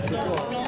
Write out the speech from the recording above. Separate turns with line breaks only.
queste qua